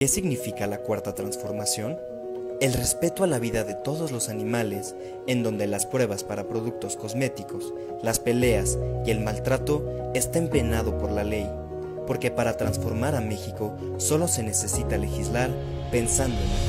¿Qué significa la cuarta transformación? El respeto a la vida de todos los animales, en donde las pruebas para productos cosméticos, las peleas y el maltrato está empenado por la ley, porque para transformar a México solo se necesita legislar pensando en.